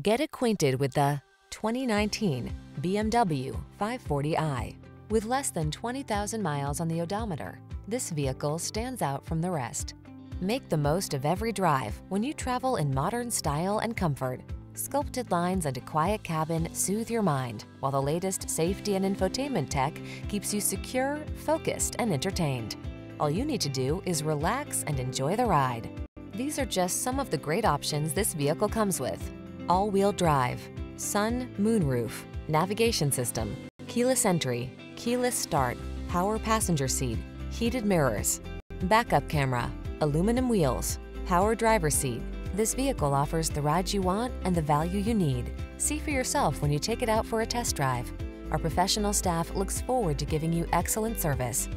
Get acquainted with the 2019 BMW 540i. With less than 20,000 miles on the odometer, this vehicle stands out from the rest. Make the most of every drive when you travel in modern style and comfort. Sculpted lines and a quiet cabin soothe your mind, while the latest safety and infotainment tech keeps you secure, focused, and entertained. All you need to do is relax and enjoy the ride. These are just some of the great options this vehicle comes with. All-wheel drive, sun, moonroof, navigation system, keyless entry, keyless start, power passenger seat, heated mirrors, backup camera, aluminum wheels, power driver seat. This vehicle offers the ride you want and the value you need. See for yourself when you take it out for a test drive. Our professional staff looks forward to giving you excellent service.